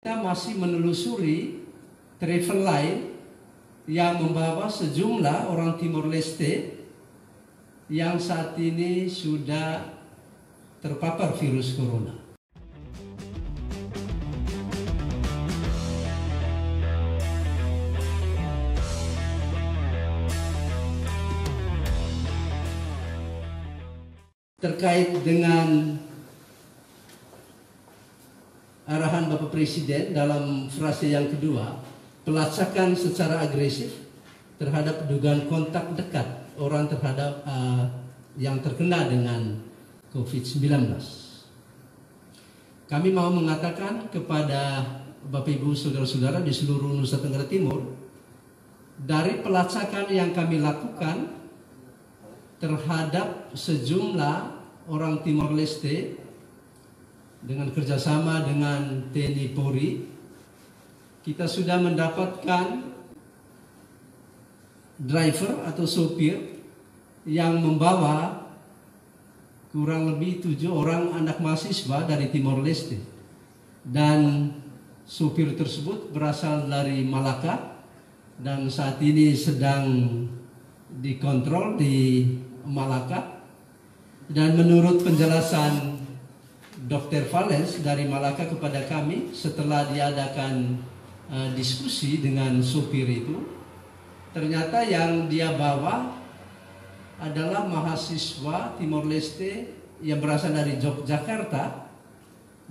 kita masih menelusuri travel lain yang membawa sejumlah orang Timor Leste yang saat ini sudah terpapar virus corona. Terkait dengan Bapak Presiden dalam frase yang kedua, pelacakan secara agresif terhadap dugaan kontak dekat orang terhadap uh, yang terkena dengan COVID-19. Kami mau mengatakan kepada Bapak Ibu Saudara-saudara di seluruh Nusa Tenggara Timur, dari pelacakan yang kami lakukan terhadap sejumlah orang Timor Leste dengan kerjasama dengan TNI Polri, kita sudah mendapatkan driver atau sopir yang membawa kurang lebih tujuh orang anak mahasiswa dari Timor Leste. Dan sopir tersebut berasal dari Malaka dan saat ini sedang dikontrol di Malaka. Dan menurut penjelasan Dr. Valens dari Malaka kepada kami setelah diadakan uh, diskusi dengan sopir itu ternyata yang dia bawa adalah mahasiswa Timor Leste yang berasal dari Yogyakarta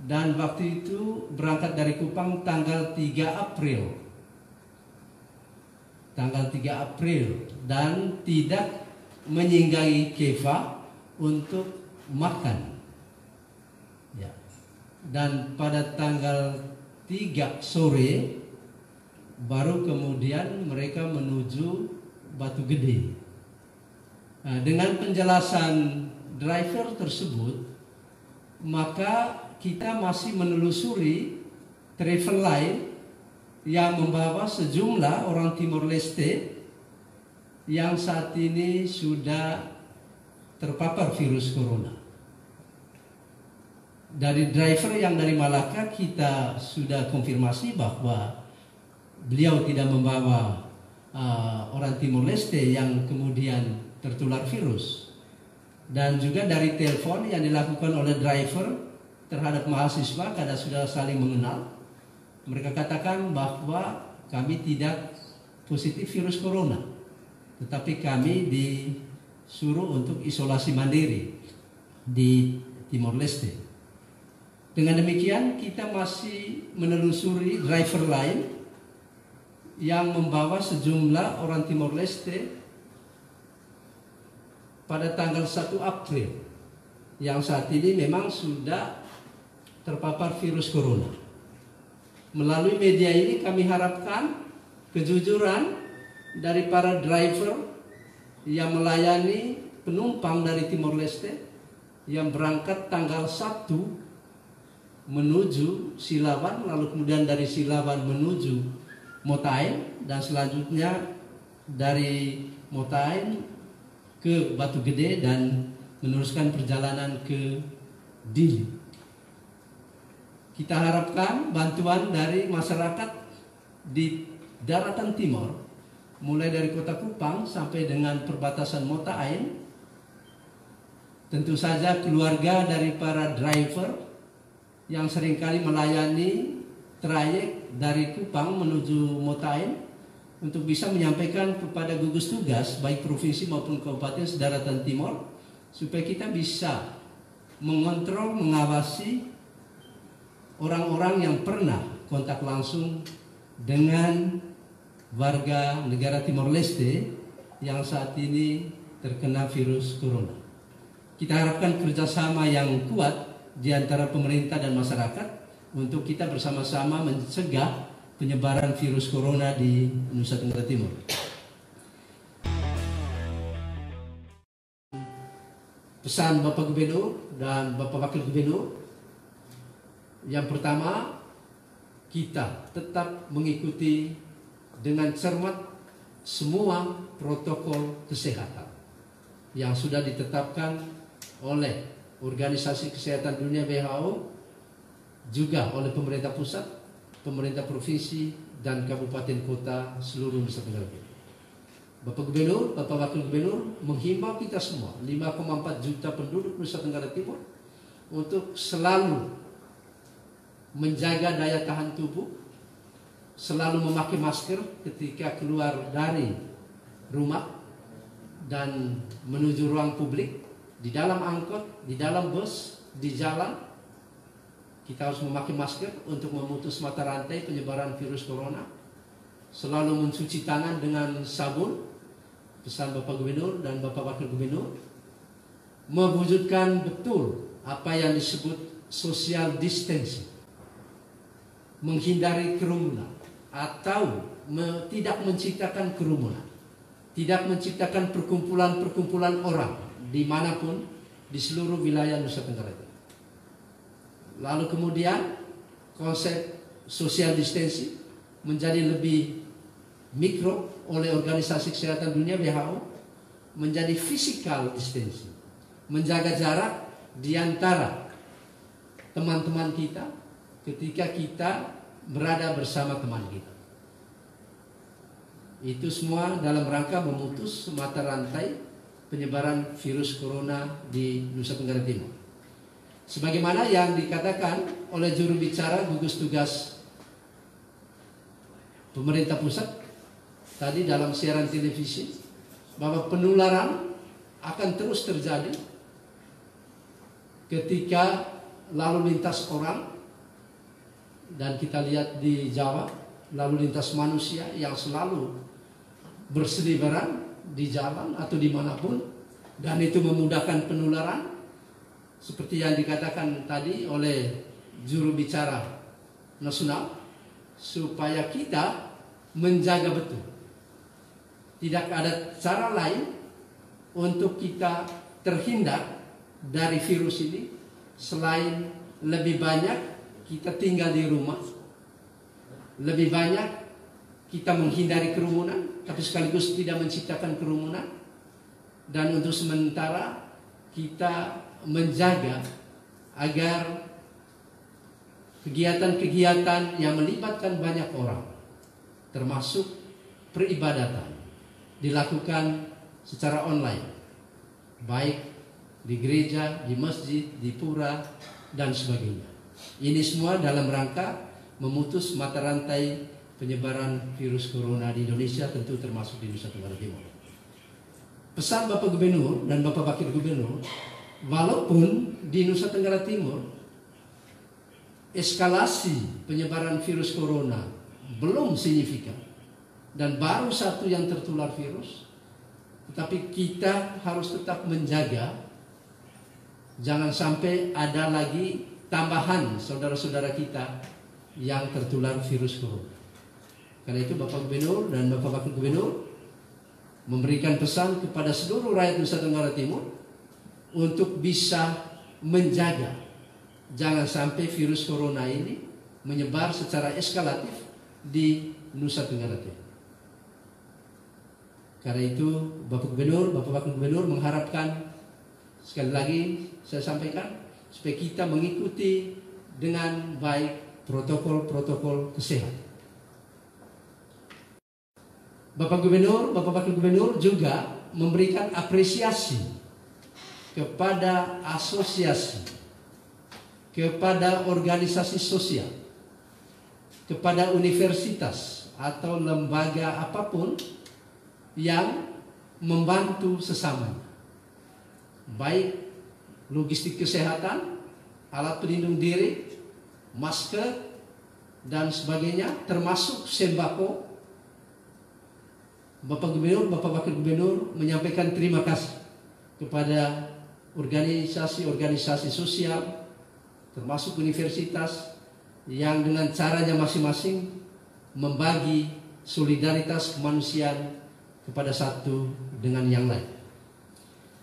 dan waktu itu berangkat dari Kupang tanggal 3 April tanggal 3 April dan tidak menyinggahi Keva untuk makan. Dan pada tanggal 3 sore baru kemudian mereka menuju Batu Gede. Nah, dengan penjelasan driver tersebut, maka kita masih menelusuri travel lain yang membawa sejumlah orang Timor Leste yang saat ini sudah terpapar virus corona. Dari driver yang dari Malaka kita sudah konfirmasi bahwa beliau tidak membawa uh, orang Timor Leste yang kemudian tertular virus. Dan juga dari telepon yang dilakukan oleh driver terhadap mahasiswa karena sudah saling mengenal. Mereka katakan bahwa kami tidak positif virus corona. Tetapi kami disuruh untuk isolasi mandiri di Timor Leste. Dengan demikian kita masih menelusuri driver lain yang membawa sejumlah orang Timor Leste pada tanggal 1 April yang saat ini memang sudah terpapar virus corona. Melalui media ini kami harapkan kejujuran dari para driver yang melayani penumpang dari Timor Leste yang berangkat tanggal 1 menuju Silaban lalu kemudian dari Silaban menuju Motain dan selanjutnya dari Motain ke Batu Gede dan meneruskan perjalanan ke Dili. Kita harapkan bantuan dari masyarakat di daratan timur mulai dari kota Kupang sampai dengan perbatasan Motain tentu saja keluarga dari para driver yang sering kali melayani trayek dari Kupang menuju Motain untuk bisa menyampaikan kepada gugus tugas baik provinsi maupun kabupaten sedaratan timur supaya kita bisa mengontrol mengawasi orang-orang yang pernah kontak langsung dengan warga negara Timor Leste yang saat ini terkena virus corona. Kita harapkan kerjasama yang kuat di antara pemerintah dan masyarakat untuk kita bersama-sama mencegah penyebaran virus corona di Nusa Tenggara Timur. Pesan Bapak Gubernur dan Bapak Wakil Gubernur, yang pertama kita tetap mengikuti dengan cermat semua protokol kesehatan yang sudah ditetapkan oleh Organisasi Kesehatan Dunia WHO juga oleh pemerintah pusat pemerintah provinsi dan kabupaten kota seluruh Nusa Tenggara Timur. Bapak Gubernur, Bapak Wakil Gubernur menghimbau kita semua 5,4 juta penduduk Nusa Tenggara Timur untuk selalu menjaga daya tahan tubuh, selalu memakai masker ketika keluar dari rumah dan menuju ruang publik, di dalam angkot, di dalam bus, di jalan. Kita harus memakai masker untuk memutus mata rantai penyebaran virus corona. Selalu mencuci tangan dengan sabun pesan Bapak Gubernur dan Bapak Wakil Gubernur mewujudkan betul apa yang disebut social distancing menghindari kerumunan atau me, tidak menciptakan kerumunan tidak menciptakan perkumpulan-perkumpulan orang di mana pun di seluruh wilayah Nusa Tenggara Timur lalu kemudian konsep social distancing menjadi lebih mikro oleh Organisasi Kesehatan Dunia WHO menjadi physical distancing, menjaga jarak di antara teman-teman kita ketika kita berada bersama teman kita. Itu semua dalam rangka memutus mata rantai penyebaran virus corona di Nusa Tenggara Timur. Sebagaimana yang dikatakan oleh juru bicara gugus tugas pemerintah pusat tadi dalam siaran televisi bahwa penularan akan terus terjadi ketika lalu lintas orang dan kita lihat di Jawa lalu lintas manusia yang selalu berseliweran di jalan atau di mana pun dan itu memudahkan penularan seperti yang dikatakan tadi oleh juru bicara nasional supaya kita menjaga betul. Tidak ada cara lain untuk kita terhindar dari virus ini selain lebih banyak kita tinggal di rumah, lebih banyak kita menghindari kerumunan, tapi sekaligus tidak menciptakan kerumunan, dan untuk sementara kita menjaga agar kegiatan-kegiatan yang melibatkan banyak orang, termasuk peribadatan, dilakukan secara online, baik di gereja, di masjid, di pura, dan sebagainya. Ini semua dalam rangka memutus mata rantai penyebaran virus corona di Indonesia, tentu termasuk di Nusa Tenggara Timur. Pesan Bapak Gubernur dan Bapak Wakil Gubernur, walaupun di Nusa Tenggara Timur eskalasi penyebaran virus corona belum signifikan, dan baru satu yang tertular virus. Tetapi kita harus tetap menjaga jangan sampai ada lagi tambahan saudara-saudara kita yang tertular virus corona. Karena itu Bapak Gubernur dan Bapak Wakil Gubernur memberikan pesan kepada seluruh rakyat Nusa Tenggara Timur untuk bisa menjaga jangan sampai virus corona ini menyebar secara eskalatif di Nusa Tenggara Timur. Karena itu Bapak Gubernur, Bapak Wakil Gubernur mengharapkan sekali lagi saya sampaikan supaya kita mengikuti dengan baik protokol-protokol kesehatan. Bapak Gubernur, Bapak Wakil Gubernur juga memberikan apresiasi kepada asosiasi, kepada organisasi sosial, kepada universitas atau lembaga apa pun yang membantu sesama. Baik logistik kesehatan, alat pelindung diri, masker, dan sebagainya, termasuk sembako. Bapak Gubernur, Bapak Wakil Gubernur menyampaikan terima kasih kepada organisasi-organisasi sosial, termasuk universitas, yang dengan caranya masing-masing membagi solidaritas kemanusiaan kepada satu dengan yang lain.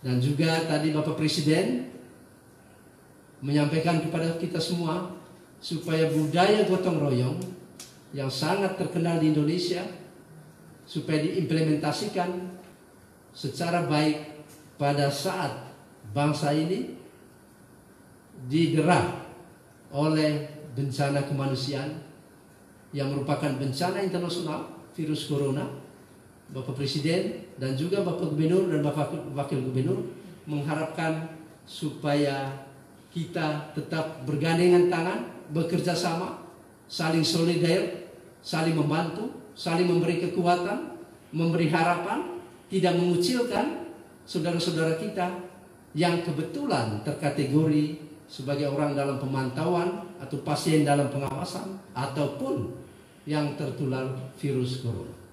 Dan juga tadi Bapak Presiden menyampaikan kepada kita semua supaya budaya gotong royong yang sangat terkenal di Indonesia supaya diimplementasikan secara baik pada saat bangsa ini didera oleh bencana kemanusiaan yang merupakan bencana internasional virus corona, Bapak Presiden dan juga Bapak Gubernur dan Bapak Wakil Gubernur mengharapkan supaya kita tetap bergandengan tangan, bekerja sama, saling solidar, saling membantu, saling memberi kekuatan, memberi harapan, tidak mengucilkan saudara-saudara kita yang kebetulan terkategori sebagai orang dalam pemantauan atau pasien dalam pengawasan ataupun yang tertular virus corona.